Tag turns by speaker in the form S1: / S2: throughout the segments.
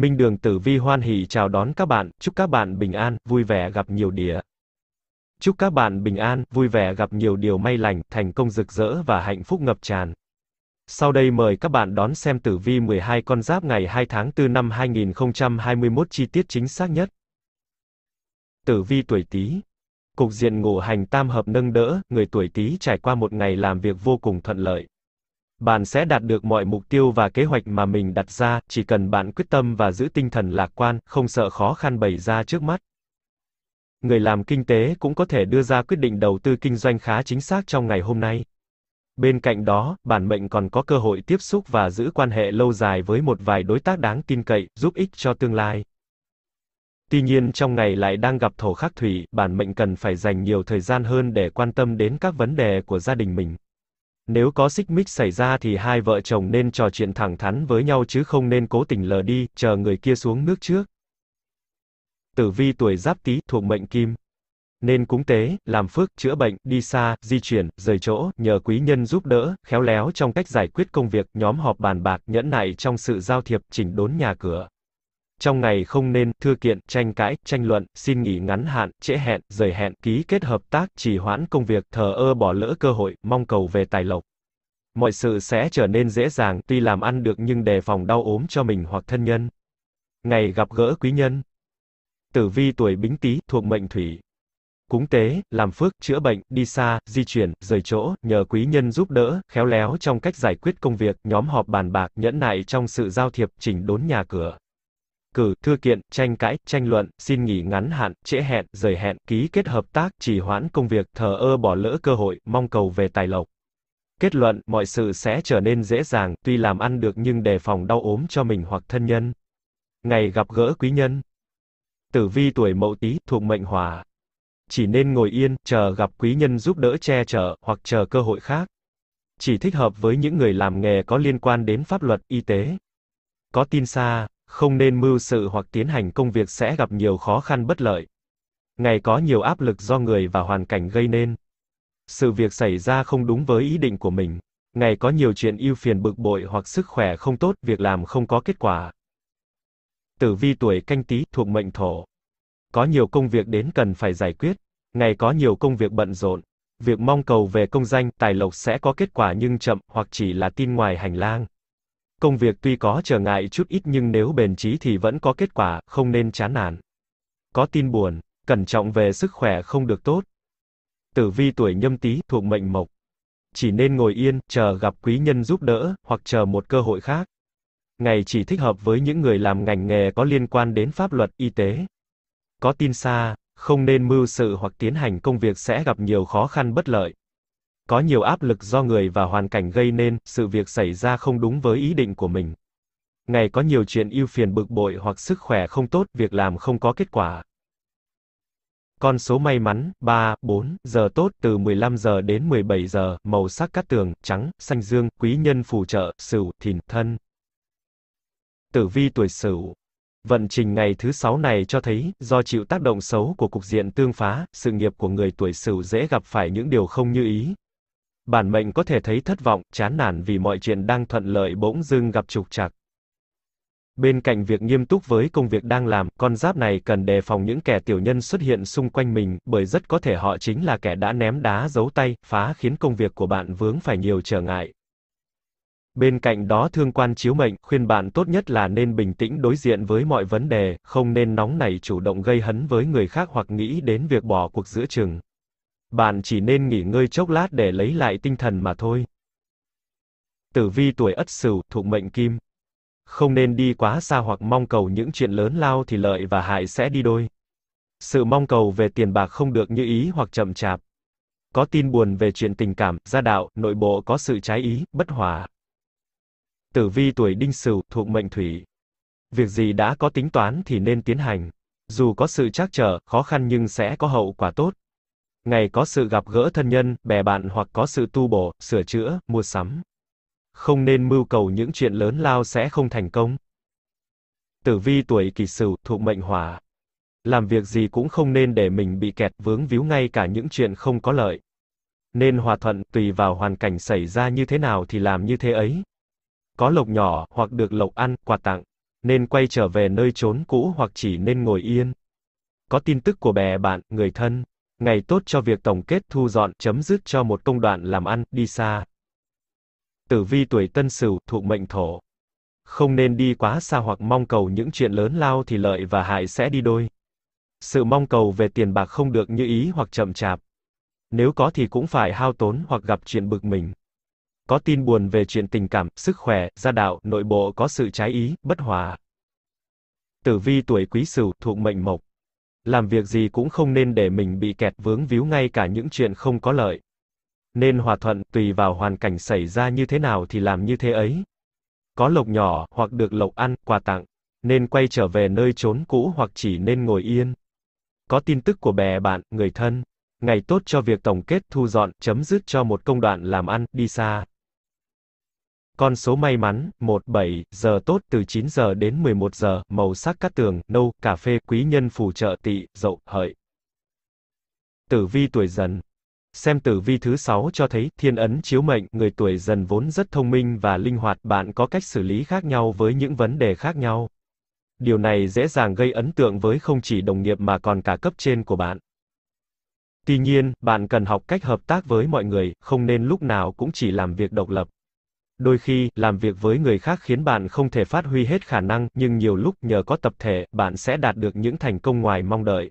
S1: Minh Đường Tử Vi hoan hỷ chào đón các bạn, chúc các bạn bình an, vui vẻ gặp nhiều đĩa. Chúc các bạn bình an, vui vẻ gặp nhiều điều may lành, thành công rực rỡ và hạnh phúc ngập tràn. Sau đây mời các bạn đón xem tử vi 12 con giáp ngày 2 tháng 4 năm 2021 chi tiết chính xác nhất. Tử vi tuổi Tý. Cục diện ngũ hành tam hợp nâng đỡ, người tuổi Tý trải qua một ngày làm việc vô cùng thuận lợi. Bạn sẽ đạt được mọi mục tiêu và kế hoạch mà mình đặt ra, chỉ cần bạn quyết tâm và giữ tinh thần lạc quan, không sợ khó khăn bày ra trước mắt. Người làm kinh tế cũng có thể đưa ra quyết định đầu tư kinh doanh khá chính xác trong ngày hôm nay. Bên cạnh đó, bản mệnh còn có cơ hội tiếp xúc và giữ quan hệ lâu dài với một vài đối tác đáng tin cậy, giúp ích cho tương lai. Tuy nhiên trong ngày lại đang gặp thổ khắc thủy, bản mệnh cần phải dành nhiều thời gian hơn để quan tâm đến các vấn đề của gia đình mình. Nếu có xích mích xảy ra thì hai vợ chồng nên trò chuyện thẳng thắn với nhau chứ không nên cố tình lờ đi, chờ người kia xuống nước trước. Tử vi tuổi giáp tý thuộc mệnh kim. Nên cúng tế, làm phước, chữa bệnh, đi xa, di chuyển, rời chỗ, nhờ quý nhân giúp đỡ, khéo léo trong cách giải quyết công việc, nhóm họp bàn bạc, nhẫn nại trong sự giao thiệp, chỉnh đốn nhà cửa. Trong ngày không nên, thư kiện, tranh cãi, tranh luận, xin nghỉ ngắn hạn, trễ hẹn, rời hẹn, ký kết hợp tác, trì hoãn công việc, thờ ơ bỏ lỡ cơ hội, mong cầu về tài lộc. Mọi sự sẽ trở nên dễ dàng, tuy làm ăn được nhưng đề phòng đau ốm cho mình hoặc thân nhân. Ngày gặp gỡ quý nhân. Tử vi tuổi Bính Tý, thuộc mệnh Thủy. Cúng tế, làm phước, chữa bệnh, đi xa, di chuyển, rời chỗ, nhờ quý nhân giúp đỡ, khéo léo trong cách giải quyết công việc, nhóm họp bàn bạc, nhẫn nại trong sự giao thiệp, chỉnh đốn nhà cửa cử, thư kiện, tranh cãi, tranh luận, xin nghỉ ngắn hạn, trễ hẹn, rời hẹn, ký kết hợp tác, trì hoãn công việc, thờ ơ bỏ lỡ cơ hội, mong cầu về tài lộc. Kết luận, mọi sự sẽ trở nên dễ dàng, tuy làm ăn được nhưng đề phòng đau ốm cho mình hoặc thân nhân. Ngày gặp gỡ quý nhân. Tử vi tuổi Mậu Tý, thuộc mệnh Hỏa. Chỉ nên ngồi yên, chờ gặp quý nhân giúp đỡ che chở, hoặc chờ cơ hội khác. Chỉ thích hợp với những người làm nghề có liên quan đến pháp luật, y tế. Có tin xa, không nên mưu sự hoặc tiến hành công việc sẽ gặp nhiều khó khăn bất lợi. Ngày có nhiều áp lực do người và hoàn cảnh gây nên. Sự việc xảy ra không đúng với ý định của mình. Ngày có nhiều chuyện ưu phiền bực bội hoặc sức khỏe không tốt, việc làm không có kết quả. Tử vi tuổi canh tí thuộc mệnh thổ. Có nhiều công việc đến cần phải giải quyết. Ngày có nhiều công việc bận rộn. Việc mong cầu về công danh, tài lộc sẽ có kết quả nhưng chậm, hoặc chỉ là tin ngoài hành lang. Công việc tuy có trở ngại chút ít nhưng nếu bền chí thì vẫn có kết quả, không nên chán nản. Có tin buồn, cẩn trọng về sức khỏe không được tốt. Tử vi tuổi nhâm tý thuộc mệnh mộc. Chỉ nên ngồi yên, chờ gặp quý nhân giúp đỡ, hoặc chờ một cơ hội khác. Ngày chỉ thích hợp với những người làm ngành nghề có liên quan đến pháp luật, y tế. Có tin xa, không nên mưu sự hoặc tiến hành công việc sẽ gặp nhiều khó khăn bất lợi. Có nhiều áp lực do người và hoàn cảnh gây nên, sự việc xảy ra không đúng với ý định của mình. Ngày có nhiều chuyện ưu phiền bực bội hoặc sức khỏe không tốt, việc làm không có kết quả. Con số may mắn, 3, 4, giờ tốt từ 15 giờ đến 17 giờ, màu sắc cát tường, trắng, xanh dương, quý nhân phù trợ, sửu, thìn, thân. Tử vi tuổi sửu. Vận trình ngày thứ sáu này cho thấy, do chịu tác động xấu của cục diện tương phá, sự nghiệp của người tuổi sửu dễ gặp phải những điều không như ý, Bản mệnh có thể thấy thất vọng, chán nản vì mọi chuyện đang thuận lợi bỗng dưng gặp trục trặc. Bên cạnh việc nghiêm túc với công việc đang làm, con giáp này cần đề phòng những kẻ tiểu nhân xuất hiện xung quanh mình, bởi rất có thể họ chính là kẻ đã ném đá giấu tay, phá khiến công việc của bạn vướng phải nhiều trở ngại. Bên cạnh đó thương quan chiếu mệnh, khuyên bạn tốt nhất là nên bình tĩnh đối diện với mọi vấn đề, không nên nóng nảy chủ động gây hấn với người khác hoặc nghĩ đến việc bỏ cuộc giữa chừng. Bạn chỉ nên nghỉ ngơi chốc lát để lấy lại tinh thần mà thôi. Tử vi tuổi Ất Sửu, thuộc mệnh Kim. Không nên đi quá xa hoặc mong cầu những chuyện lớn lao thì lợi và hại sẽ đi đôi. Sự mong cầu về tiền bạc không được như ý hoặc chậm chạp. Có tin buồn về chuyện tình cảm, gia đạo, nội bộ có sự trái ý, bất hòa. Tử vi tuổi Đinh Sửu, thuộc mệnh Thủy. Việc gì đã có tính toán thì nên tiến hành. Dù có sự trắc trở, khó khăn nhưng sẽ có hậu quả tốt. Ngày có sự gặp gỡ thân nhân, bè bạn hoặc có sự tu bổ, sửa chữa, mua sắm. Không nên mưu cầu những chuyện lớn lao sẽ không thành công. Tử vi tuổi kỷ sửu, thuộc mệnh hỏa. Làm việc gì cũng không nên để mình bị kẹt vướng víu ngay cả những chuyện không có lợi. Nên hòa thuận, tùy vào hoàn cảnh xảy ra như thế nào thì làm như thế ấy. Có lộc nhỏ, hoặc được lộc ăn, quà tặng. nên quay trở về nơi trốn cũ hoặc chỉ nên ngồi yên. Có tin tức của bè bạn, người thân. Ngày tốt cho việc tổng kết thu dọn, chấm dứt cho một công đoạn làm ăn, đi xa. Tử vi tuổi tân sửu, thuộc mệnh thổ. Không nên đi quá xa hoặc mong cầu những chuyện lớn lao thì lợi và hại sẽ đi đôi. Sự mong cầu về tiền bạc không được như ý hoặc chậm chạp. Nếu có thì cũng phải hao tốn hoặc gặp chuyện bực mình. Có tin buồn về chuyện tình cảm, sức khỏe, gia đạo, nội bộ có sự trái ý, bất hòa. Tử vi tuổi quý sửu, thuộc mệnh mộc. Làm việc gì cũng không nên để mình bị kẹt vướng víu ngay cả những chuyện không có lợi. Nên hòa thuận, tùy vào hoàn cảnh xảy ra như thế nào thì làm như thế ấy. Có lộc nhỏ, hoặc được lộc ăn, quà tặng. Nên quay trở về nơi trốn cũ hoặc chỉ nên ngồi yên. Có tin tức của bè bạn, người thân. Ngày tốt cho việc tổng kết thu dọn, chấm dứt cho một công đoạn làm ăn, đi xa. Con số may mắn, 17, giờ tốt từ 9 giờ đến 11 giờ, màu sắc cát tường, nâu, cà phê, quý nhân phù trợ tỵ, dậu, hợi. Tử vi tuổi dần Xem tử vi thứ 6 cho thấy, thiên ấn chiếu mệnh, người tuổi dần vốn rất thông minh và linh hoạt, bạn có cách xử lý khác nhau với những vấn đề khác nhau. Điều này dễ dàng gây ấn tượng với không chỉ đồng nghiệp mà còn cả cấp trên của bạn. Tuy nhiên, bạn cần học cách hợp tác với mọi người, không nên lúc nào cũng chỉ làm việc độc lập. Đôi khi, làm việc với người khác khiến bạn không thể phát huy hết khả năng, nhưng nhiều lúc nhờ có tập thể, bạn sẽ đạt được những thành công ngoài mong đợi.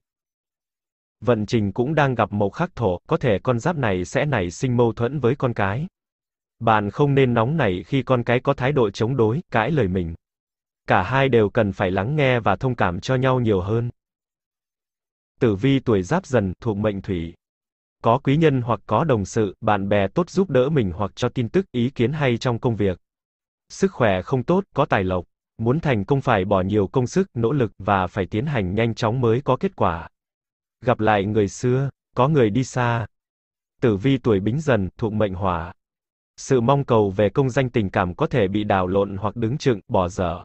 S1: Vận trình cũng đang gặp mộc khắc thổ, có thể con giáp này sẽ nảy sinh mâu thuẫn với con cái. Bạn không nên nóng nảy khi con cái có thái độ chống đối, cãi lời mình. Cả hai đều cần phải lắng nghe và thông cảm cho nhau nhiều hơn. Tử vi tuổi giáp dần, thuộc mệnh thủy. Có quý nhân hoặc có đồng sự, bạn bè tốt giúp đỡ mình hoặc cho tin tức, ý kiến hay trong công việc. Sức khỏe không tốt, có tài lộc. Muốn thành công phải bỏ nhiều công sức, nỗ lực và phải tiến hành nhanh chóng mới có kết quả. Gặp lại người xưa, có người đi xa. Tử vi tuổi bính dần, thuộc mệnh hỏa. Sự mong cầu về công danh tình cảm có thể bị đảo lộn hoặc đứng chừng, bỏ dở.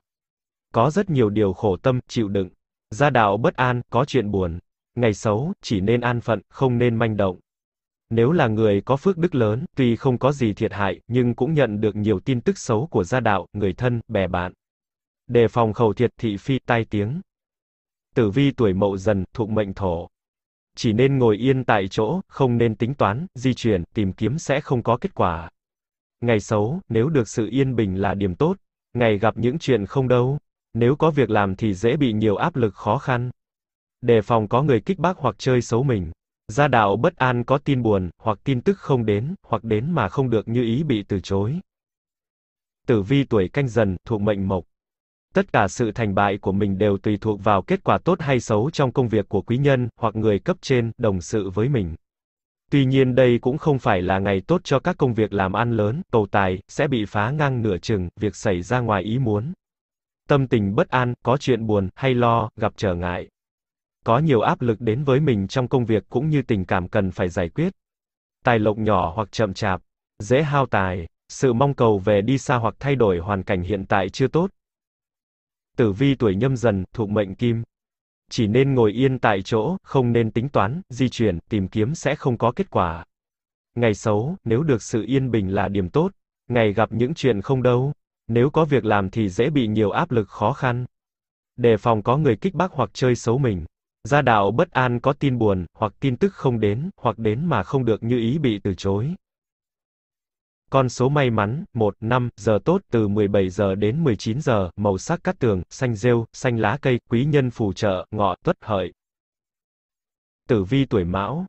S1: Có rất nhiều điều khổ tâm, chịu đựng. Gia đạo bất an, có chuyện buồn. Ngày xấu, chỉ nên an phận, không nên manh động. Nếu là người có phước đức lớn, tuy không có gì thiệt hại, nhưng cũng nhận được nhiều tin tức xấu của gia đạo, người thân, bè bạn. Đề phòng khẩu thiệt thị phi tai tiếng. Tử vi tuổi mậu dần, thuộc mệnh thổ. Chỉ nên ngồi yên tại chỗ, không nên tính toán, di chuyển, tìm kiếm sẽ không có kết quả. Ngày xấu, nếu được sự yên bình là điểm tốt. Ngày gặp những chuyện không đâu. Nếu có việc làm thì dễ bị nhiều áp lực khó khăn. Đề phòng có người kích bác hoặc chơi xấu mình. Gia đạo bất an có tin buồn, hoặc tin tức không đến, hoặc đến mà không được như ý bị từ chối. Tử vi tuổi canh dần, thuộc mệnh mộc. Tất cả sự thành bại của mình đều tùy thuộc vào kết quả tốt hay xấu trong công việc của quý nhân, hoặc người cấp trên, đồng sự với mình. Tuy nhiên đây cũng không phải là ngày tốt cho các công việc làm ăn lớn, cầu tài, sẽ bị phá ngang nửa chừng, việc xảy ra ngoài ý muốn. Tâm tình bất an, có chuyện buồn, hay lo, gặp trở ngại. Có nhiều áp lực đến với mình trong công việc cũng như tình cảm cần phải giải quyết. Tài lộc nhỏ hoặc chậm chạp, dễ hao tài, sự mong cầu về đi xa hoặc thay đổi hoàn cảnh hiện tại chưa tốt. Tử vi tuổi nhâm dần, thuộc mệnh kim. Chỉ nên ngồi yên tại chỗ, không nên tính toán, di chuyển, tìm kiếm sẽ không có kết quả. Ngày xấu, nếu được sự yên bình là điểm tốt. Ngày gặp những chuyện không đâu. Nếu có việc làm thì dễ bị nhiều áp lực khó khăn. Đề phòng có người kích bác hoặc chơi xấu mình. Gia đạo bất an có tin buồn, hoặc tin tức không đến, hoặc đến mà không được như ý bị từ chối. Con số may mắn, 1, 5, giờ tốt từ 17 giờ đến 19 giờ, màu sắc cát tường, xanh rêu, xanh lá cây, quý nhân phù trợ, ngọ, tuất hợi. Tử vi tuổi mão.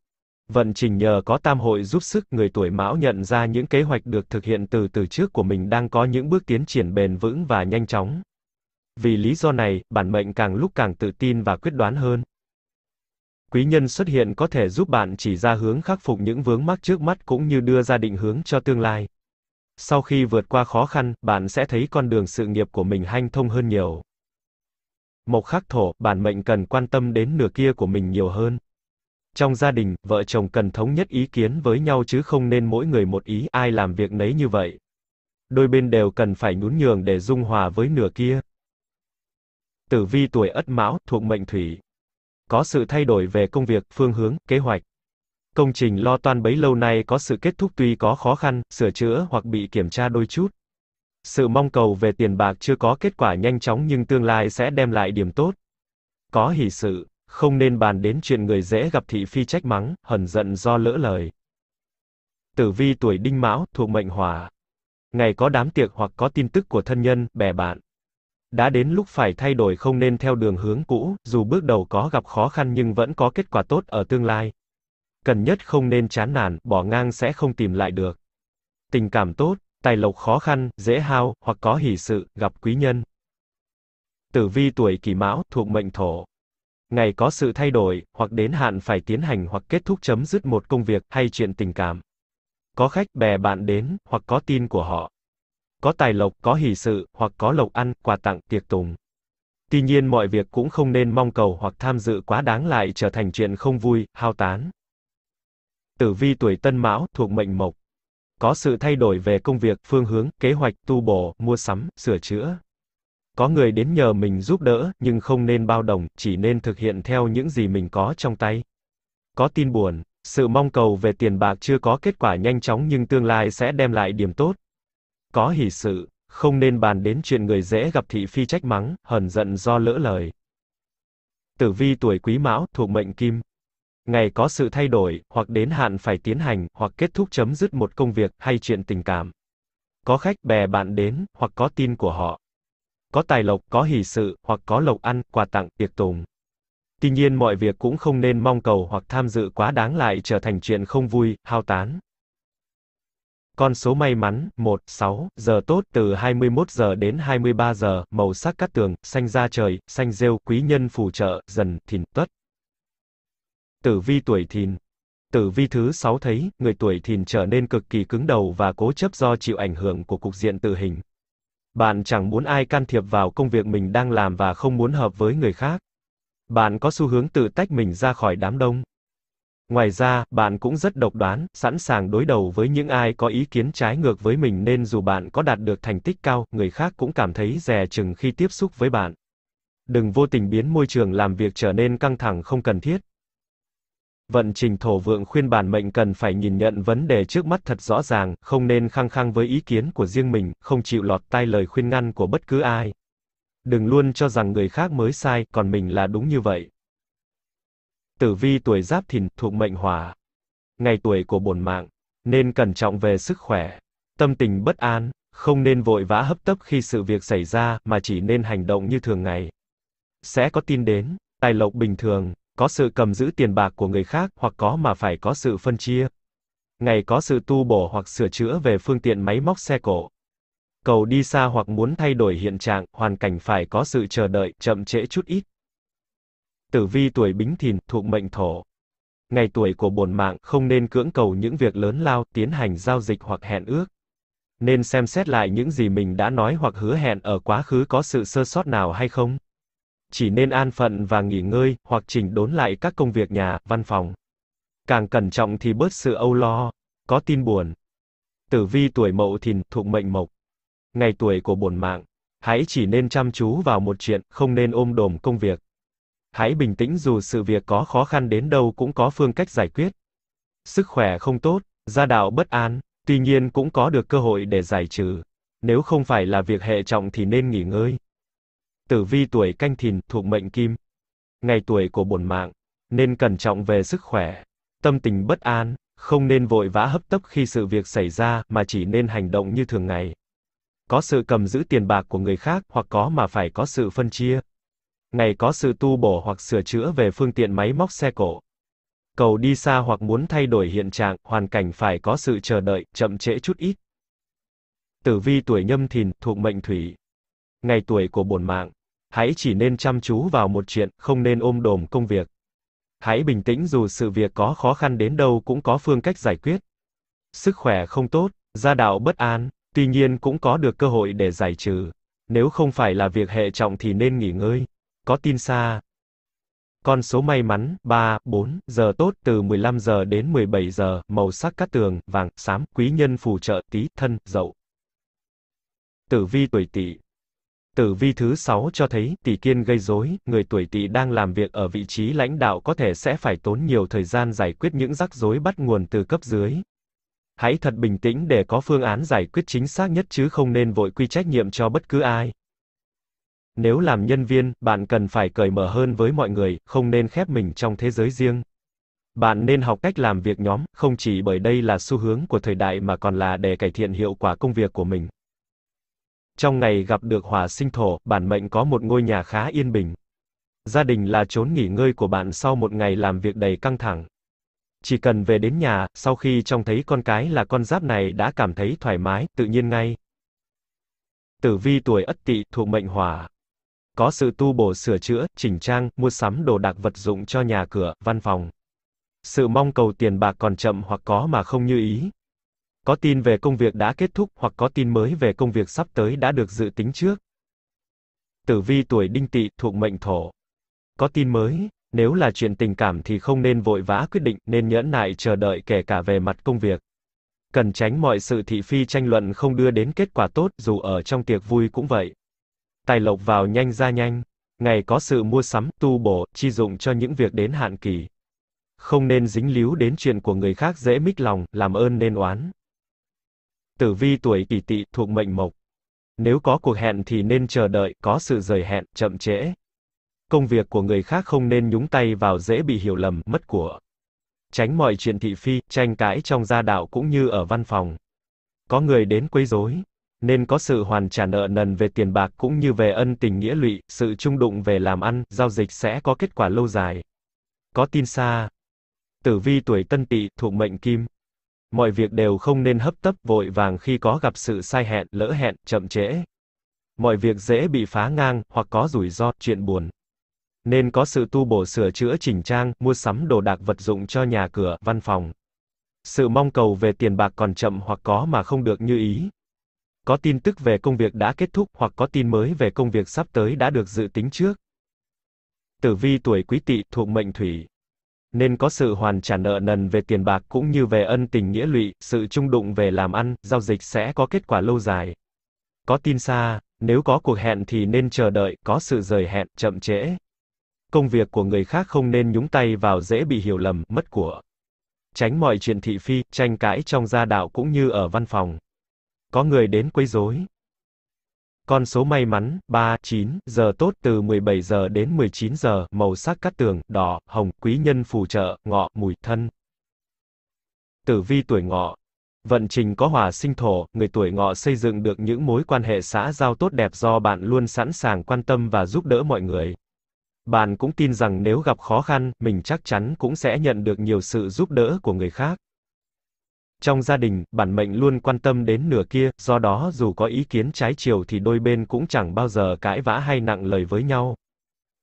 S1: Vận trình nhờ có tam hội giúp sức người tuổi mão nhận ra những kế hoạch được thực hiện từ từ trước của mình đang có những bước tiến triển bền vững và nhanh chóng. Vì lý do này, bản mệnh càng lúc càng tự tin và quyết đoán hơn. Quý nhân xuất hiện có thể giúp bạn chỉ ra hướng khắc phục những vướng mắc trước mắt cũng như đưa ra định hướng cho tương lai. Sau khi vượt qua khó khăn, bạn sẽ thấy con đường sự nghiệp của mình hanh thông hơn nhiều. Mộc khắc thổ, bản mệnh cần quan tâm đến nửa kia của mình nhiều hơn. Trong gia đình, vợ chồng cần thống nhất ý kiến với nhau chứ không nên mỗi người một ý, ai làm việc nấy như vậy. Đôi bên đều cần phải nhún nhường để dung hòa với nửa kia. Tử vi tuổi Ất Mão, thuộc mệnh Thủy. Có sự thay đổi về công việc, phương hướng, kế hoạch. Công trình lo toan bấy lâu nay có sự kết thúc tuy có khó khăn, sửa chữa hoặc bị kiểm tra đôi chút. Sự mong cầu về tiền bạc chưa có kết quả nhanh chóng nhưng tương lai sẽ đem lại điểm tốt. Có hỷ sự, không nên bàn đến chuyện người dễ gặp thị phi trách mắng, hờn giận do lỡ lời. Tử vi tuổi đinh mão, thuộc mệnh hỏa. Ngày có đám tiệc hoặc có tin tức của thân nhân, bè bạn. Đã đến lúc phải thay đổi không nên theo đường hướng cũ, dù bước đầu có gặp khó khăn nhưng vẫn có kết quả tốt ở tương lai. Cần nhất không nên chán nản, bỏ ngang sẽ không tìm lại được. Tình cảm tốt, tài lộc khó khăn, dễ hao, hoặc có hỷ sự, gặp quý nhân. Tử vi tuổi kỷ mão, thuộc mệnh thổ. Ngày có sự thay đổi, hoặc đến hạn phải tiến hành hoặc kết thúc chấm dứt một công việc hay chuyện tình cảm. Có khách bè bạn đến, hoặc có tin của họ. Có tài lộc, có hỷ sự, hoặc có lộc ăn, quà tặng, tiệc tùng. Tuy nhiên mọi việc cũng không nên mong cầu hoặc tham dự quá đáng lại trở thành chuyện không vui, hao tán. Tử vi tuổi Tân Mão, thuộc mệnh Mộc. Có sự thay đổi về công việc, phương hướng, kế hoạch, tu bổ, mua sắm, sửa chữa. Có người đến nhờ mình giúp đỡ, nhưng không nên bao đồng, chỉ nên thực hiện theo những gì mình có trong tay. Có tin buồn, sự mong cầu về tiền bạc chưa có kết quả nhanh chóng nhưng tương lai sẽ đem lại điểm tốt. Có hỷ sự, không nên bàn đến chuyện người dễ gặp thị phi trách mắng, hờn giận do lỡ lời. Tử vi tuổi Quý Mão, thuộc mệnh Kim. Ngày có sự thay đổi, hoặc đến hạn phải tiến hành, hoặc kết thúc chấm dứt một công việc hay chuyện tình cảm. Có khách bè bạn đến, hoặc có tin của họ. Có tài lộc, có hỷ sự, hoặc có lộc ăn, quà tặng, tiệc tùng. Tuy nhiên mọi việc cũng không nên mong cầu hoặc tham dự quá đáng lại trở thành chuyện không vui, hao tán. Con số may mắn, 1, 6, giờ tốt từ 21 giờ đến 23 giờ, màu sắc cát tường, xanh da trời, xanh rêu, quý nhân phù trợ, dần, thìn, tuất. Tử vi tuổi thìn. Tử vi thứ 6 thấy, người tuổi thìn trở nên cực kỳ cứng đầu và cố chấp do chịu ảnh hưởng của cục diện tự hình. Bạn chẳng muốn ai can thiệp vào công việc mình đang làm và không muốn hợp với người khác. Bạn có xu hướng tự tách mình ra khỏi đám đông. Ngoài ra, bạn cũng rất độc đoán, sẵn sàng đối đầu với những ai có ý kiến trái ngược với mình nên dù bạn có đạt được thành tích cao, người khác cũng cảm thấy dè chừng khi tiếp xúc với bạn. Đừng vô tình biến môi trường làm việc trở nên căng thẳng không cần thiết. Vận trình thổ vượng khuyên bản mệnh cần phải nhìn nhận vấn đề trước mắt thật rõ ràng, không nên khăng khăng với ý kiến của riêng mình, không chịu lọt tai lời khuyên ngăn của bất cứ ai. Đừng luôn cho rằng người khác mới sai, còn mình là đúng như vậy. Tử vi tuổi Giáp Thìn, thuộc mệnh Hỏa. Ngày tuổi của bổn mạng, nên cẩn trọng về sức khỏe. Tâm tình bất an, không nên vội vã hấp tấp khi sự việc xảy ra, mà chỉ nên hành động như thường ngày. Sẽ có tin đến, tài lộc bình thường, có sự cầm giữ tiền bạc của người khác, hoặc có mà phải có sự phân chia. Ngày có sự tu bổ hoặc sửa chữa về phương tiện máy móc xe cộ. Cầu đi xa hoặc muốn thay đổi hiện trạng, hoàn cảnh phải có sự chờ đợi, chậm trễ chút ít. Tử vi tuổi Bính Thìn, thuộc mệnh Thổ. Ngày tuổi của bổn mạng, không nên cưỡng cầu những việc lớn lao, tiến hành giao dịch hoặc hẹn ước. Nên xem xét lại những gì mình đã nói hoặc hứa hẹn ở quá khứ có sự sơ sót nào hay không. Chỉ nên an phận và nghỉ ngơi, hoặc chỉnh đốn lại các công việc nhà, văn phòng. Càng cẩn trọng thì bớt sự âu lo. Có tin buồn. Tử vi tuổi Mậu Thìn, thuộc mệnh Mộc. Ngày tuổi của bổn mạng, hãy chỉ nên chăm chú vào một chuyện, không nên ôm đồm công việc. Hãy bình tĩnh dù sự việc có khó khăn đến đâu cũng có phương cách giải quyết. Sức khỏe không tốt, gia đạo bất an, tuy nhiên cũng có được cơ hội để giải trừ. Nếu không phải là việc hệ trọng thì nên nghỉ ngơi. Tử vi tuổi canh thìn, thuộc mệnh kim. Ngày tuổi của bổn mạng, nên cẩn trọng về sức khỏe. Tâm tình bất an, không nên vội vã hấp tấp khi sự việc xảy ra, mà chỉ nên hành động như thường ngày. Có sự cầm giữ tiền bạc của người khác, hoặc có mà phải có sự phân chia. Ngày có sự tu bổ hoặc sửa chữa về phương tiện máy móc xe cộ. Cầu đi xa hoặc muốn thay đổi hiện trạng, hoàn cảnh phải có sự chờ đợi, chậm trễ chút ít. Tử vi tuổi nhâm thìn, thuộc mệnh thủy. Ngày tuổi của bổn mạng. Hãy chỉ nên chăm chú vào một chuyện, không nên ôm đồm công việc. Hãy bình tĩnh dù sự việc có khó khăn đến đâu cũng có phương cách giải quyết. Sức khỏe không tốt, gia đạo bất an, tuy nhiên cũng có được cơ hội để giải trừ. Nếu không phải là việc hệ trọng thì nên nghỉ ngơi. Có tin xa. Con số may mắn, 3, 4, giờ tốt từ 15 giờ đến 17 giờ, màu sắc cát tường, vàng, xám, quý nhân phù trợ, tí, thân, dậu. Tử vi tuổi tỵ Tử vi thứ 6 cho thấy, tỷ kiên gây rối, người tuổi tỵ đang làm việc ở vị trí lãnh đạo có thể sẽ phải tốn nhiều thời gian giải quyết những rắc rối bắt nguồn từ cấp dưới. Hãy thật bình tĩnh để có phương án giải quyết chính xác nhất chứ không nên vội quy trách nhiệm cho bất cứ ai. Nếu làm nhân viên, bạn cần phải cởi mở hơn với mọi người, không nên khép mình trong thế giới riêng. Bạn nên học cách làm việc nhóm, không chỉ bởi đây là xu hướng của thời đại mà còn là để cải thiện hiệu quả công việc của mình. Trong ngày gặp được hỏa sinh thổ, bản mệnh có một ngôi nhà khá yên bình. Gia đình là chốn nghỉ ngơi của bạn sau một ngày làm việc đầy căng thẳng. Chỉ cần về đến nhà, sau khi trông thấy con cái là con giáp này đã cảm thấy thoải mái, tự nhiên ngay. Tử vi tuổi Ất Tỵ thuộc mệnh Hỏa. Có sự tu bổ sửa chữa, chỉnh trang, mua sắm đồ đạc vật dụng cho nhà cửa, văn phòng. Sự mong cầu tiền bạc còn chậm hoặc có mà không như ý. Có tin về công việc đã kết thúc hoặc có tin mới về công việc sắp tới đã được dự tính trước. Tử vi tuổi Đinh Tỵ thuộc mệnh Thổ. Có tin mới, nếu là chuyện tình cảm thì không nên vội vã quyết định, nên nhẫn nại chờ đợi kể cả về mặt công việc. Cần tránh mọi sự thị phi tranh luận không đưa đến kết quả tốt, dù ở trong tiệc vui cũng vậy. Tài lộc vào nhanh ra nhanh. Ngày có sự mua sắm, tu bổ, chi dụng cho những việc đến hạn kỳ. Không nên dính líu đến chuyện của người khác dễ mích lòng, làm ơn nên oán. Tử vi tuổi kỷ tỵ thuộc mệnh mộc. Nếu có cuộc hẹn thì nên chờ đợi, có sự rời hẹn, chậm trễ. Công việc của người khác không nên nhúng tay vào dễ bị hiểu lầm, mất của. Tránh mọi chuyện thị phi, tranh cãi trong gia đạo cũng như ở văn phòng. Có người đến quấy rối, nên có sự hoàn trả nợ nần về tiền bạc cũng như về ân tình nghĩa lụy, sự chung đụng về làm ăn, giao dịch sẽ có kết quả lâu dài. Có tin xa. Tử vi tuổi Tân Tỵ thuộc mệnh Kim. Mọi việc đều không nên hấp tấp vội vàng khi có gặp sự sai hẹn, lỡ hẹn, chậm trễ. Mọi việc dễ bị phá ngang hoặc có rủi ro, chuyện buồn. Nên có sự tu bổ sửa chữa chỉnh trang, mua sắm đồ đạc vật dụng cho nhà cửa, văn phòng. Sự mong cầu về tiền bạc còn chậm hoặc có mà không được như ý. Có tin tức về công việc đã kết thúc hoặc có tin mới về công việc sắp tới đã được dự tính trước. Tử vi tuổi Quý Tỵ thuộc mệnh Thủy. Nên có sự hoàn trả nợ nần về tiền bạc cũng như về ân tình nghĩa lụy, sự chung đụng về làm ăn, giao dịch sẽ có kết quả lâu dài. Có tin xa, nếu có cuộc hẹn thì nên chờ đợi, có sự rời hẹn, chậm trễ. Công việc của người khác không nên nhúng tay vào dễ bị hiểu lầm, mất của. Tránh mọi chuyện thị phi, tranh cãi trong gia đạo cũng như ở văn phòng. Có người đến quấy rối. Con số may mắn, 3, 9, giờ tốt từ 17 giờ đến 19 giờ, màu sắc cát tường, đỏ, hồng, quý nhân phù trợ, ngọ, mùi, thân. Tử vi tuổi ngọ. Vận trình có hỏa sinh thổ, người tuổi ngọ xây dựng được những mối quan hệ xã giao tốt đẹp do bạn luôn sẵn sàng quan tâm và giúp đỡ mọi người. Bạn cũng tin rằng nếu gặp khó khăn, mình chắc chắn cũng sẽ nhận được nhiều sự giúp đỡ của người khác. Trong gia đình, bản mệnh luôn quan tâm đến nửa kia, do đó dù có ý kiến trái chiều thì đôi bên cũng chẳng bao giờ cãi vã hay nặng lời với nhau.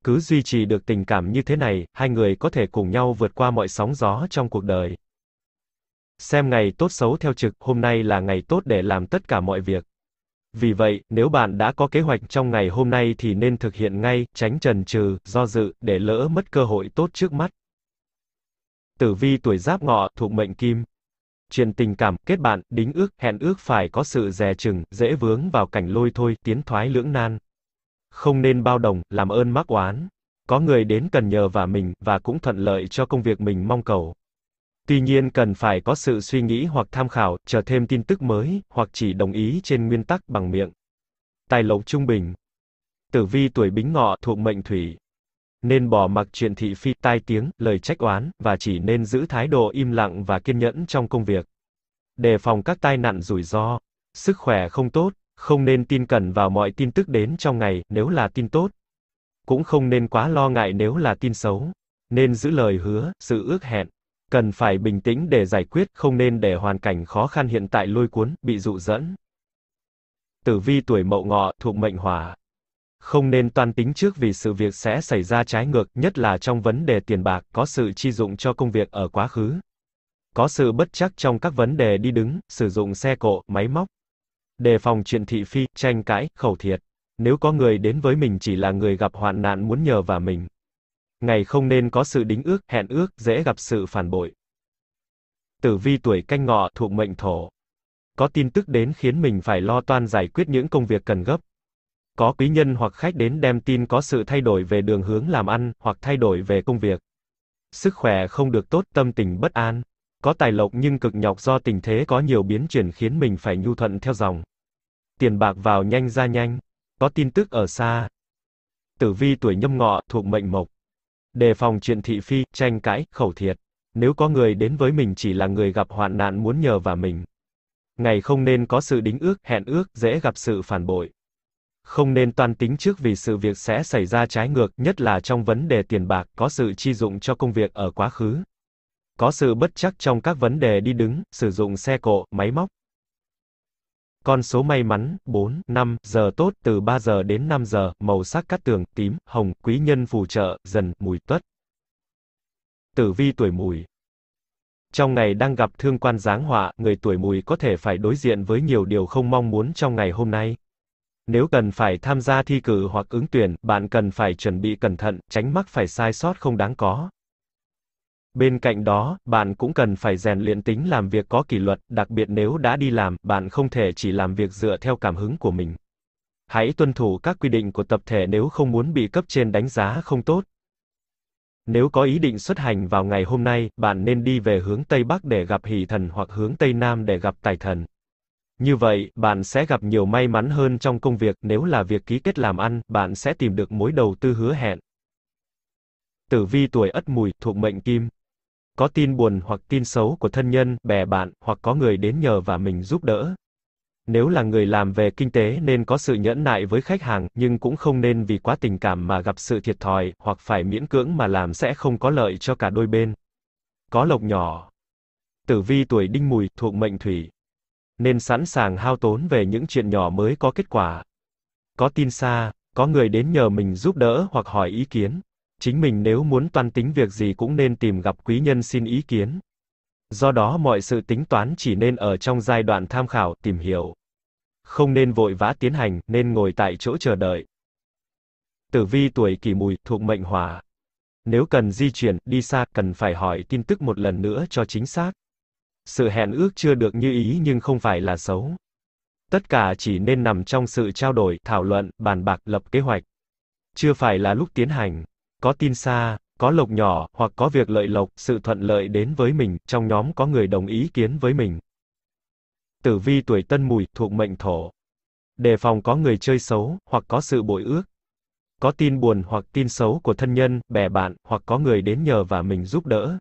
S1: Cứ duy trì được tình cảm như thế này, hai người có thể cùng nhau vượt qua mọi sóng gió trong cuộc đời. Xem ngày tốt xấu theo trực, hôm nay là ngày tốt để làm tất cả mọi việc. Vì vậy, nếu bạn đã có kế hoạch trong ngày hôm nay thì nên thực hiện ngay, tránh trần trừ, do dự, để lỡ mất cơ hội tốt trước mắt. Tử vi tuổi giáp ngọ, thuộc mệnh kim. Chuyện tình cảm, kết bạn, đính ước, hẹn ước phải có sự dè chừng, dễ vướng vào cảnh lôi thôi, tiến thoái lưỡng nan. Không nên bao đồng, làm ơn mắc oán. Có người đến cần nhờ vả mình, và cũng thuận lợi cho công việc mình mong cầu. Tuy nhiên cần phải có sự suy nghĩ hoặc tham khảo, chờ thêm tin tức mới, hoặc chỉ đồng ý trên nguyên tắc bằng miệng. Tài lộc trung bình. Tử vi tuổi bính ngọ thuộc mệnh thủy. Nên bỏ mặc chuyện thị phi, tai tiếng, lời trách oán, và chỉ nên giữ thái độ im lặng và kiên nhẫn trong công việc. Đề phòng các tai nạn rủi ro. Sức khỏe không tốt, không nên tin cẩn vào mọi tin tức đến trong ngày, nếu là tin tốt. Cũng không nên quá lo ngại nếu là tin xấu. Nên giữ lời hứa, sự ước hẹn. Cần phải bình tĩnh để giải quyết, không nên để hoàn cảnh khó khăn hiện tại lôi cuốn, bị dụ dẫn. Tử vi tuổi mậu ngọ, thuộc mệnh hỏa. Không nên toan tính trước vì sự việc sẽ xảy ra trái ngược, nhất là trong vấn đề tiền bạc, có sự chi dụng cho công việc ở quá khứ. Có sự bất chắc trong các vấn đề đi đứng, sử dụng xe cộ, máy móc. Đề phòng chuyện thị phi, tranh cãi, khẩu thiệt. Nếu có người đến với mình chỉ là người gặp hoạn nạn muốn nhờ vào mình, Ngày không nên có sự đính ước, hẹn ước, dễ gặp sự phản bội. Tử vi tuổi canh ngọ thuộc mệnh thổ. Có tin tức đến khiến mình phải lo toan giải quyết những công việc cần gấp. Có quý nhân hoặc khách đến đem tin có sự thay đổi về đường hướng làm ăn, hoặc thay đổi về công việc. Sức khỏe không được tốt, tâm tình bất an. Có tài lộc nhưng cực nhọc do tình thế có nhiều biến chuyển khiến mình phải nhu thuận theo dòng. Tiền bạc vào nhanh ra nhanh. Có tin tức ở xa. Tử vi tuổi nhâm ngọ, thuộc mệnh mộc. Đề phòng chuyện thị phi, tranh cãi, khẩu thiệt. Nếu có người đến với mình chỉ là người gặp hoạn nạn muốn nhờ vào mình. Ngày không nên có sự đính ước, hẹn ước, dễ gặp sự phản bội. Không nên toan tính trước vì sự việc sẽ xảy ra trái ngược, nhất là trong vấn đề tiền bạc, có sự chi dụng cho công việc ở quá khứ. Có sự bất chắc trong các vấn đề đi đứng, sử dụng xe cộ, máy móc. Con số may mắn, 4, 5, giờ tốt từ 3 giờ đến 5 giờ, màu sắc cát tường, tím, hồng, quý nhân phù trợ, dần, mùi tuất. Tử vi tuổi mùi Trong ngày đang gặp thương quan giáng họa, người tuổi mùi có thể phải đối diện với nhiều điều không mong muốn trong ngày hôm nay. Nếu cần phải tham gia thi cử hoặc ứng tuyển, bạn cần phải chuẩn bị cẩn thận, tránh mắc phải sai sót không đáng có. Bên cạnh đó, bạn cũng cần phải rèn luyện tính làm việc có kỷ luật, đặc biệt nếu đã đi làm, bạn không thể chỉ làm việc dựa theo cảm hứng của mình. Hãy tuân thủ các quy định của tập thể nếu không muốn bị cấp trên đánh giá không tốt. Nếu có ý định xuất hành vào ngày hôm nay, bạn nên đi về hướng Tây Bắc để gặp hỷ thần hoặc hướng Tây Nam để gặp tài thần. Như vậy, bạn sẽ gặp nhiều may mắn hơn trong công việc, nếu là việc ký kết làm ăn, bạn sẽ tìm được mối đầu tư hứa hẹn. Tử vi tuổi Ất Mùi, thuộc mệnh Kim. Có tin buồn hoặc tin xấu của thân nhân, bè bạn, hoặc có người đến nhờ và mình giúp đỡ. Nếu là người làm về kinh tế nên có sự nhẫn nại với khách hàng, nhưng cũng không nên vì quá tình cảm mà gặp sự thiệt thòi, hoặc phải miễn cưỡng mà làm sẽ không có lợi cho cả đôi bên. Có lộc nhỏ. Tử vi tuổi đinh mùi, thuộc mệnh thủy. Nên sẵn sàng hao tốn về những chuyện nhỏ mới có kết quả. Có tin xa, có người đến nhờ mình giúp đỡ hoặc hỏi ý kiến. Chính mình nếu muốn toan tính việc gì cũng nên tìm gặp quý nhân xin ý kiến. Do đó mọi sự tính toán chỉ nên ở trong giai đoạn tham khảo, tìm hiểu. Không nên vội vã tiến hành, nên ngồi tại chỗ chờ đợi. Tử vi tuổi kỷ mùi, thuộc mệnh hỏa. Nếu cần di chuyển, đi xa, cần phải hỏi tin tức một lần nữa cho chính xác. Sự hẹn ước chưa được như ý nhưng không phải là xấu. Tất cả chỉ nên nằm trong sự trao đổi, thảo luận, bàn bạc, lập kế hoạch. Chưa phải là lúc tiến hành. Có tin xa, có lộc nhỏ, hoặc có việc lợi lộc, sự thuận lợi đến với mình, trong nhóm có người đồng ý kiến với mình. Tử vi tuổi tân mùi, thuộc mệnh thổ. Đề phòng có người chơi xấu, hoặc có sự bội ước. Có tin buồn hoặc tin xấu của thân nhân, bè bạn, hoặc có người đến nhờ và mình giúp đỡ.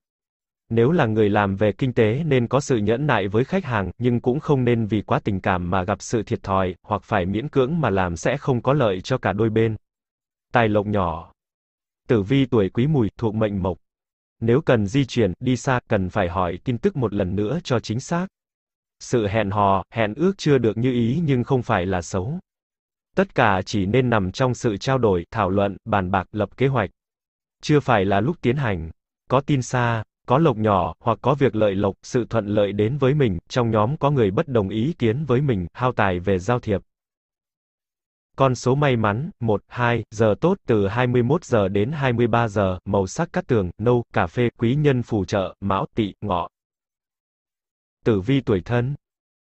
S1: Nếu là người làm về kinh tế nên có sự nhẫn nại với khách hàng, nhưng cũng không nên vì quá tình cảm mà gặp sự thiệt thòi, hoặc phải miễn cưỡng mà làm sẽ không có lợi cho cả đôi bên. Tài lộc nhỏ Tử vi tuổi quý mùi, thuộc mệnh mộc. Nếu cần di chuyển, đi xa, cần phải hỏi tin tức một lần nữa cho chính xác. Sự hẹn hò, hẹn ước chưa được như ý nhưng không phải là xấu. Tất cả chỉ nên nằm trong sự trao đổi, thảo luận, bàn bạc, lập kế hoạch. Chưa phải là lúc tiến hành. Có tin xa, có lộc nhỏ, hoặc có việc lợi lộc, sự thuận lợi đến với mình, trong nhóm có người bất đồng ý kiến với mình, hao tài về giao thiệp. Con số may mắn, 1, 2, giờ tốt từ 21 giờ đến 23 giờ, màu sắc cát tường, nâu, cà phê, quý nhân phù trợ, mão, tỵ, ngọ. Tử vi tuổi thân.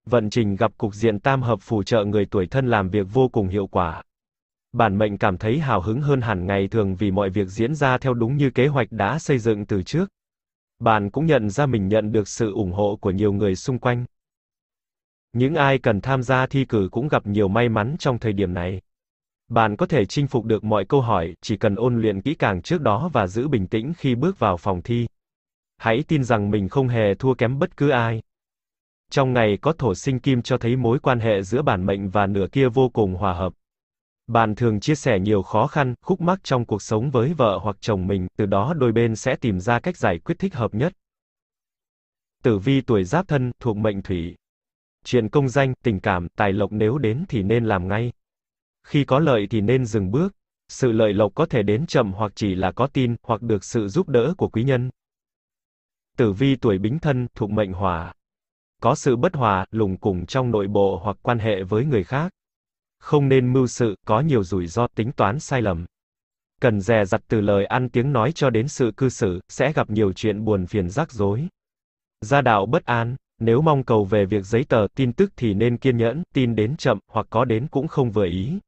S1: Vận trình gặp cục diện tam hợp phù trợ người tuổi thân làm việc vô cùng hiệu quả. Bản mệnh cảm thấy hào hứng hơn hẳn ngày thường vì mọi việc diễn ra theo đúng như kế hoạch đã xây dựng từ trước. Bạn cũng nhận ra mình nhận được sự ủng hộ của nhiều người xung quanh. Những ai cần tham gia thi cử cũng gặp nhiều may mắn trong thời điểm này. Bạn có thể chinh phục được mọi câu hỏi, chỉ cần ôn luyện kỹ càng trước đó và giữ bình tĩnh khi bước vào phòng thi. Hãy tin rằng mình không hề thua kém bất cứ ai. Trong ngày có thổ sinh kim cho thấy mối quan hệ giữa bản mệnh và nửa kia vô cùng hòa hợp. Bạn thường chia sẻ nhiều khó khăn, khúc mắc trong cuộc sống với vợ hoặc chồng mình, từ đó đôi bên sẽ tìm ra cách giải quyết thích hợp nhất. Tử vi tuổi giáp thân, thuộc mệnh thủy. Chuyện công danh, tình cảm, tài lộc nếu đến thì nên làm ngay. Khi có lợi thì nên dừng bước. Sự lợi lộc có thể đến chậm hoặc chỉ là có tin, hoặc được sự giúp đỡ của quý nhân. Tử vi tuổi bính thân, thuộc mệnh hỏa. Có sự bất hòa, lùng cùng trong nội bộ hoặc quan hệ với người khác. Không nên mưu sự, có nhiều rủi ro, tính toán sai lầm. Cần dè dặt từ lời ăn tiếng nói cho đến sự cư xử, sẽ gặp nhiều chuyện buồn phiền rắc rối. Gia đạo bất an, nếu mong cầu về việc giấy tờ, tin tức thì nên kiên nhẫn, tin đến chậm, hoặc có đến cũng không vừa ý.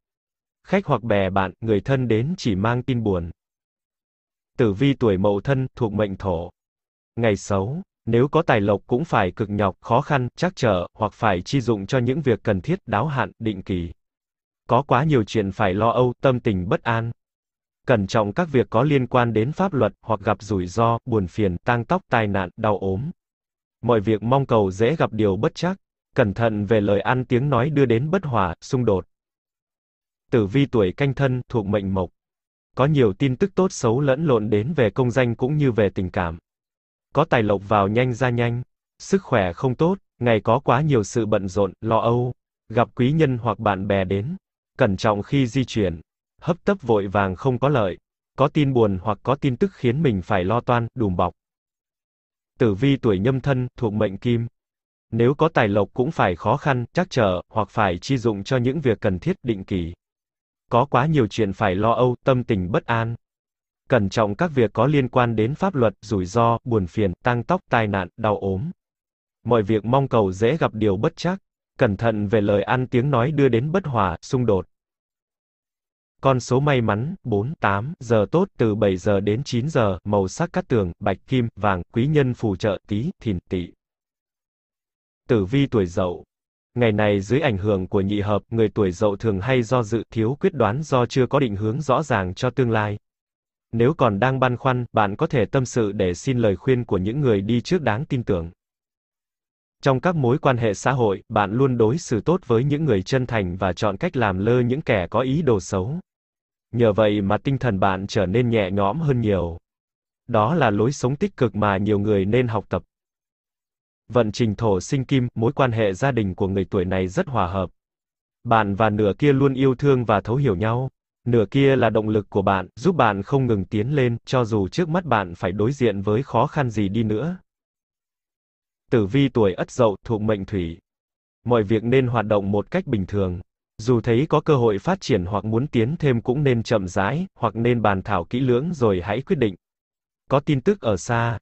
S1: Khách hoặc bè bạn, người thân đến chỉ mang tin buồn. Tử vi tuổi mậu thân, thuộc mệnh thổ. Ngày xấu, Nếu có tài lộc cũng phải cực nhọc, khó khăn, trắc trở, hoặc phải chi dụng cho những việc cần thiết, đáo hạn, định kỳ. Có quá nhiều chuyện phải lo âu, tâm tình bất an. Cẩn trọng các việc có liên quan đến pháp luật, hoặc gặp rủi ro, buồn phiền, tang tóc, tai nạn, đau ốm. Mọi việc mong cầu dễ gặp điều bất chắc. Cẩn thận về lời ăn tiếng nói đưa đến bất hòa, xung đột. Tử vi tuổi canh thân, thuộc mệnh mộc. Có nhiều tin tức tốt xấu lẫn lộn đến về công danh cũng như về tình cảm. Có tài lộc vào nhanh ra nhanh. Sức khỏe không tốt, ngày có quá nhiều sự bận rộn, lo âu. Gặp quý nhân hoặc bạn bè đến. Cẩn trọng khi di chuyển. Hấp tấp vội vàng không có lợi. Có tin buồn hoặc có tin tức khiến mình phải lo toan, đùm bọc. Tử vi tuổi nhâm thân, thuộc mệnh kim. Nếu có tài lộc cũng phải khó khăn, trắc trở, hoặc phải chi dụng cho những việc cần thiết, định kỳ. Có quá nhiều chuyện phải lo âu, tâm tình bất an. Cẩn trọng các việc có liên quan đến pháp luật, rủi ro, buồn phiền, tăng tóc, tai nạn, đau ốm. Mọi việc mong cầu dễ gặp điều bất chắc. Cẩn thận về lời ăn tiếng nói đưa đến bất hòa, xung đột. Con số may mắn, 4, 8, giờ tốt, từ 7 giờ đến 9 giờ, màu sắc cát tường, bạch kim, vàng, quý nhân phù trợ, tí, thìn, tỵ. Tử vi tuổi dậu. Ngày này dưới ảnh hưởng của nhị hợp, người tuổi dậu thường hay do dự, thiếu quyết đoán do chưa có định hướng rõ ràng cho tương lai. Nếu còn đang băn khoăn, bạn có thể tâm sự để xin lời khuyên của những người đi trước đáng tin tưởng. Trong các mối quan hệ xã hội, bạn luôn đối xử tốt với những người chân thành và chọn cách làm lơ những kẻ có ý đồ xấu. Nhờ vậy mà tinh thần bạn trở nên nhẹ nhõm hơn nhiều. Đó là lối sống tích cực mà nhiều người nên học tập. Vận trình thổ sinh kim, mối quan hệ gia đình của người tuổi này rất hòa hợp. Bạn và nửa kia luôn yêu thương và thấu hiểu nhau. Nửa kia là động lực của bạn, giúp bạn không ngừng tiến lên, cho dù trước mắt bạn phải đối diện với khó khăn gì đi nữa. Tử vi tuổi Ất Dậu, thuộc mệnh Thủy. Mọi việc nên hoạt động một cách bình thường. Dù thấy có cơ hội phát triển hoặc muốn tiến thêm cũng nên chậm rãi, hoặc nên bàn thảo kỹ lưỡng rồi hãy quyết định. Có tin tức ở xa,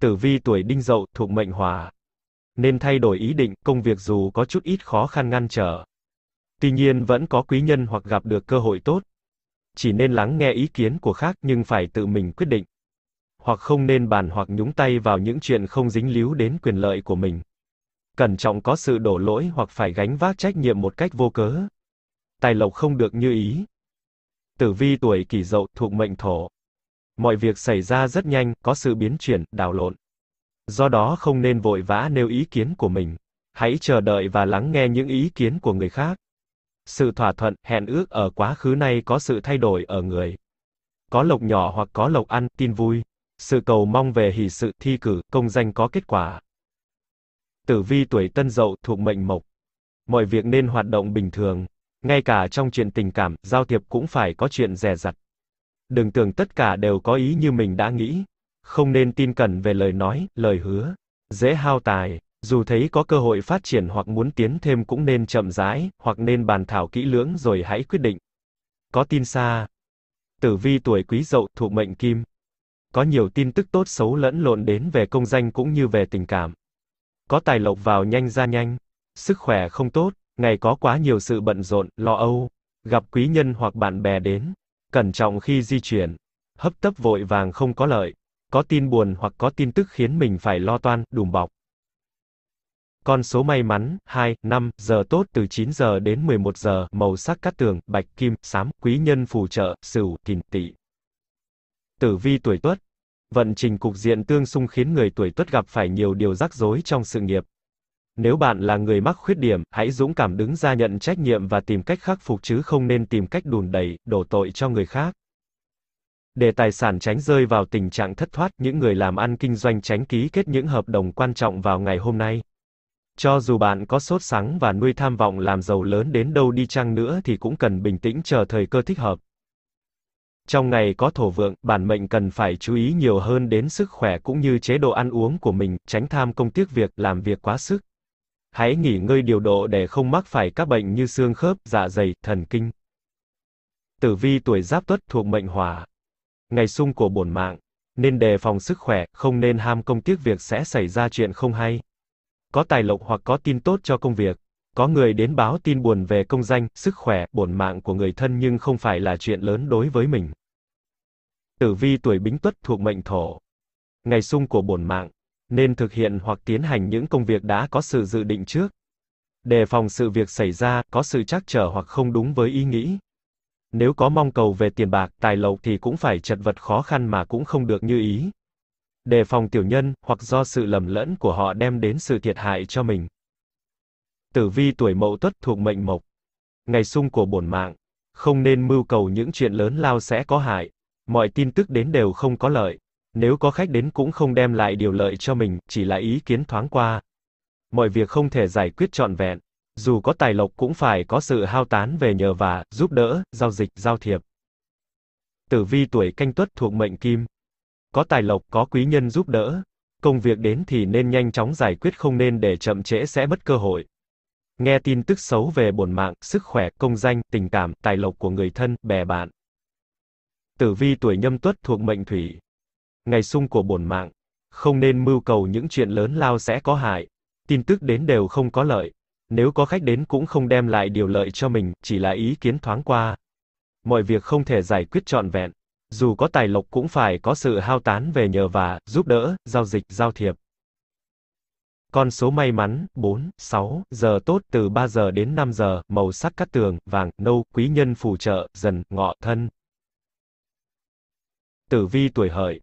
S1: Tử vi tuổi đinh dậu, thuộc mệnh hỏa. Nên thay đổi ý định, công việc dù có chút ít khó khăn ngăn trở. Tuy nhiên vẫn có quý nhân hoặc gặp được cơ hội tốt. Chỉ nên lắng nghe ý kiến của khác nhưng phải tự mình quyết định. Hoặc không nên bàn hoặc nhúng tay vào những chuyện không dính líu đến quyền lợi của mình. Cẩn trọng có sự đổ lỗi hoặc phải gánh vác trách nhiệm một cách vô cớ. Tài lộc không được như ý. Tử vi tuổi kỷ dậu, thuộc mệnh thổ. Mọi việc xảy ra rất nhanh, có sự biến chuyển, đảo lộn. Do đó không nên vội vã nêu ý kiến của mình. Hãy chờ đợi và lắng nghe những ý kiến của người khác. Sự thỏa thuận, hẹn ước ở quá khứ nay có sự thay đổi ở người. Có lộc nhỏ hoặc có lộc ăn, tin vui. Sự cầu mong về hỷ sự, thi cử, công danh có kết quả. Tử vi tuổi tân dậu, thuộc mệnh mộc. Mọi việc nên hoạt động bình thường. Ngay cả trong chuyện tình cảm, giao thiệp cũng phải có chuyện dè rặt. Đừng tưởng tất cả đều có ý như mình đã nghĩ. Không nên tin cẩn về lời nói, lời hứa. Dễ hao tài. Dù thấy có cơ hội phát triển hoặc muốn tiến thêm cũng nên chậm rãi, hoặc nên bàn thảo kỹ lưỡng rồi hãy quyết định. Có tin xa. Tử vi tuổi quý dậu, thuộc mệnh kim. Có nhiều tin tức tốt xấu lẫn lộn đến về công danh cũng như về tình cảm. Có tài lộc vào nhanh ra nhanh. Sức khỏe không tốt, ngày có quá nhiều sự bận rộn, lo âu. Gặp quý nhân hoặc bạn bè đến. Cẩn trọng khi di chuyển. Hấp tấp vội vàng không có lợi. Có tin buồn hoặc có tin tức khiến mình phải lo toan, đùm bọc. Con số may mắn, 2, 5, giờ tốt từ 9 giờ đến 11 giờ, màu sắc cát tường, bạch kim, xám, quý nhân phù trợ, sửu, thìn, tỵ. Tử vi tuổi tuất. Vận trình cục diện tương xung khiến người tuổi tuất gặp phải nhiều điều rắc rối trong sự nghiệp. Nếu bạn là người mắc khuyết điểm, hãy dũng cảm đứng ra nhận trách nhiệm và tìm cách khắc phục chứ không nên tìm cách đùn đẩy, đổ tội cho người khác. Để tài sản tránh rơi vào tình trạng thất thoát, những người làm ăn kinh doanh tránh ký kết những hợp đồng quan trọng vào ngày hôm nay. Cho dù bạn có sốt sắng và nuôi tham vọng làm giàu lớn đến đâu đi chăng nữa thì cũng cần bình tĩnh chờ thời cơ thích hợp. Trong ngày có thổ vượng, bản mệnh cần phải chú ý nhiều hơn đến sức khỏe cũng như chế độ ăn uống của mình, tránh tham công tiếc việc, làm việc quá sức. Hãy nghỉ ngơi điều độ để không mắc phải các bệnh như xương khớp, dạ dày, thần kinh. Tử vi tuổi giáp tuất thuộc mệnh hỏa. Ngày sung của bổn mạng, nên đề phòng sức khỏe, không nên ham công tiếc việc sẽ xảy ra chuyện không hay. Có tài lộc hoặc có tin tốt cho công việc. Có người đến báo tin buồn về công danh, sức khỏe, bổn mạng của người thân nhưng không phải là chuyện lớn đối với mình. Tử vi tuổi bính tuất thuộc mệnh thổ. Ngày sung của bổn mạng, Nên thực hiện hoặc tiến hành những công việc đã có sự dự định trước. Đề phòng sự việc xảy ra, có sự trắc trở hoặc không đúng với ý nghĩ. Nếu có mong cầu về tiền bạc, tài lộc thì cũng phải chật vật khó khăn mà cũng không được như ý. Đề phòng tiểu nhân, hoặc do sự lầm lẫn của họ đem đến sự thiệt hại cho mình. Tử vi tuổi mậu tuất thuộc mệnh mộc. Ngày sung của bổn mạng. Không nên mưu cầu những chuyện lớn lao sẽ có hại. Mọi tin tức đến đều không có lợi. Nếu có khách đến cũng không đem lại điều lợi cho mình, chỉ là ý kiến thoáng qua. Mọi việc không thể giải quyết trọn vẹn. Dù có tài lộc cũng phải có sự hao tán về nhờ vả, giúp đỡ, giao dịch, giao thiệp. Tử vi tuổi canh tuất thuộc mệnh kim. Có tài lộc, có quý nhân giúp đỡ. Công việc đến thì nên nhanh chóng giải quyết không nên để chậm trễ sẽ mất cơ hội. Nghe tin tức xấu về bổn mạng, sức khỏe, công danh, tình cảm, tài lộc của người thân, bè bạn. Tử vi tuổi nhâm tuất thuộc mệnh thủy. Ngày sung của bổn mạng. Không nên mưu cầu những chuyện lớn lao sẽ có hại. Tin tức đến đều không có lợi. Nếu có khách đến cũng không đem lại điều lợi cho mình, chỉ là ý kiến thoáng qua. Mọi việc không thể giải quyết trọn vẹn. Dù có tài lộc cũng phải có sự hao tán về nhờ vả, giúp đỡ, giao dịch, giao thiệp. Con số may mắn, 4, 6, giờ tốt từ 3 giờ đến 5 giờ, màu sắc cát tường, vàng, nâu, quý nhân phù trợ, dần, ngọ, thân. Tử vi tuổi hợi.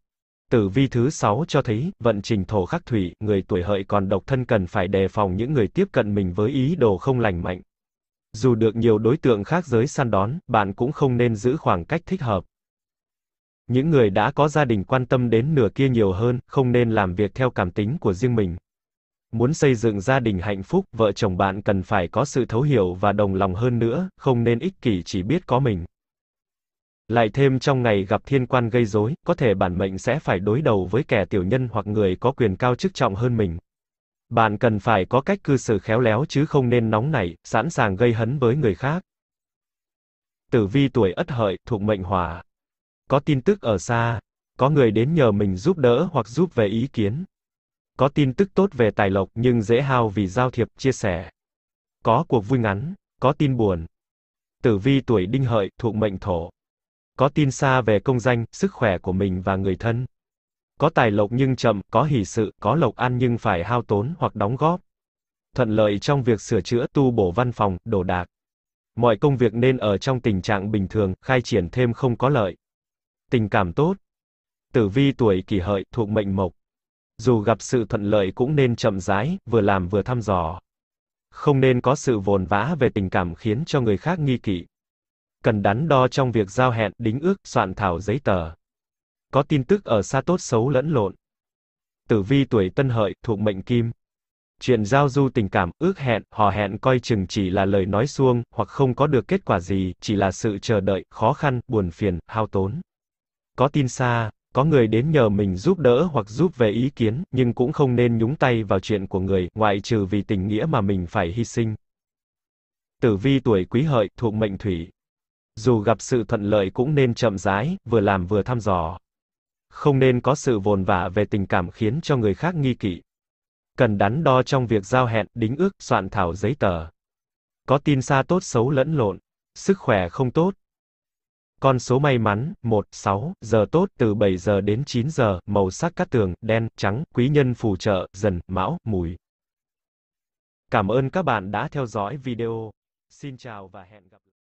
S1: Tử vi thứ 6 cho thấy, vận trình thổ khắc thủy, người tuổi hợi còn độc thân cần phải đề phòng những người tiếp cận mình với ý đồ không lành mạnh. Dù được nhiều đối tượng khác giới săn đón, bạn cũng không nên giữ khoảng cách thích hợp. Những người đã có gia đình quan tâm đến nửa kia nhiều hơn, không nên làm việc theo cảm tính của riêng mình. Muốn xây dựng gia đình hạnh phúc, vợ chồng bạn cần phải có sự thấu hiểu và đồng lòng hơn nữa, không nên ích kỷ chỉ biết có mình. Lại thêm trong ngày gặp thiên quan gây rối, có thể bản mệnh sẽ phải đối đầu với kẻ tiểu nhân hoặc người có quyền cao chức trọng hơn mình. Bạn cần phải có cách cư xử khéo léo chứ không nên nóng nảy, sẵn sàng gây hấn với người khác. Tử vi tuổi Ất Hợi, thuộc mệnh Hỏa. Có tin tức ở xa, có người đến nhờ mình giúp đỡ hoặc giúp về ý kiến. Có tin tức tốt về tài lộc nhưng dễ hao vì giao thiệp, chia sẻ. Có cuộc vui ngắn, có tin buồn. Tử vi tuổi Đinh Hợi, thuộc mệnh Thổ. Có tin xa về công danh, sức khỏe của mình và người thân. Có tài lộc nhưng chậm, có hỷ sự, có lộc ăn nhưng phải hao tốn hoặc đóng góp. Thuận lợi trong việc sửa chữa, tu bổ văn phòng, đồ đạc. Mọi công việc nên ở trong tình trạng bình thường, khai triển thêm không có lợi. Tình cảm tốt. Tử vi tuổi kỷ hợi, thuộc mệnh mộc. Dù gặp sự thuận lợi cũng nên chậm rãi, vừa làm vừa thăm dò. Không nên có sự vồn vã về tình cảm khiến cho người khác nghi kỵ. Cần đắn đo trong việc giao hẹn, đính ước, soạn thảo giấy tờ. Có tin tức ở xa tốt xấu lẫn lộn. Tử vi tuổi tân hợi, thuộc mệnh kim. Chuyện giao du tình cảm, ước hẹn, hò hẹn coi chừng chỉ là lời nói suông, hoặc không có được kết quả gì, chỉ là sự chờ đợi, khó khăn, buồn phiền, hao tốn. Có tin xa, có người đến nhờ mình giúp đỡ hoặc giúp về ý kiến, nhưng cũng không nên nhúng tay vào chuyện của người, ngoại trừ vì tình nghĩa mà mình phải hy sinh. Tử vi tuổi quý hợi, thuộc mệnh thủy. Dù gặp sự thuận lợi cũng nên chậm rãi, vừa làm vừa thăm dò. Không nên có sự vồn vã về tình cảm khiến cho người khác nghi kỵ. Cần đắn đo trong việc giao hẹn, đính ước, soạn thảo giấy tờ. Có tin xa tốt xấu lẫn lộn. Sức khỏe không tốt, con số may mắn, 1, 6, giờ tốt từ 7 giờ đến 9 giờ, màu sắc cát tường, đen, trắng, quý nhân phù trợ, dần, mão, mùi. Cảm ơn các bạn đã theo dõi video. Xin chào và hẹn gặp lại.